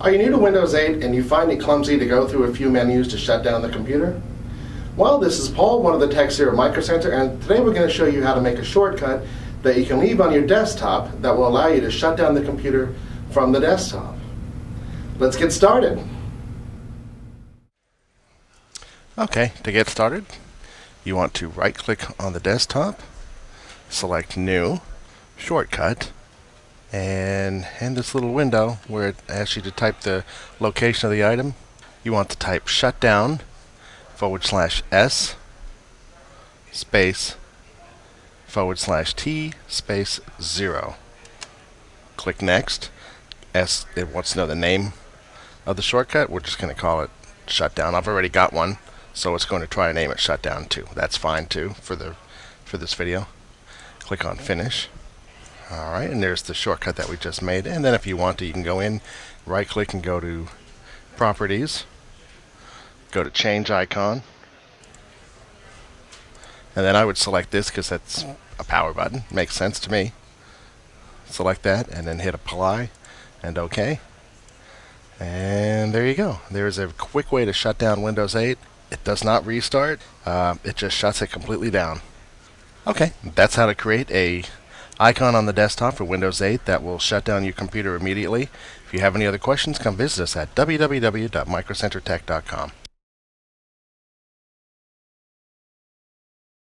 Are you new to Windows 8 and you find it clumsy to go through a few menus to shut down the computer? Well, this is Paul, one of the techs here at Micro Center, and today we're going to show you how to make a shortcut that you can leave on your desktop that will allow you to shut down the computer from the desktop. Let's get started. Okay, to get started, you want to right click on the desktop, select New, Shortcut, and in this little window where it asks you to type the location of the item, you want to type shutdown forward slash S space forward slash T space zero. Click next. S it wants to know the name of the shortcut. We're just going to call it shutdown. I've already got one, so it's going to try to name it shutdown too. That's fine too for the for this video. Click on finish. Alright, and there's the shortcut that we just made. And then if you want to, you can go in, right click and go to Properties. Go to Change Icon. And then I would select this because that's a power button. Makes sense to me. Select that and then hit Apply and OK. And there you go. There's a quick way to shut down Windows 8. It does not restart. Uh, it just shuts it completely down. Okay, that's how to create a icon on the desktop for Windows 8 that will shut down your computer immediately. If you have any other questions, come visit us at www.microcentertech.com.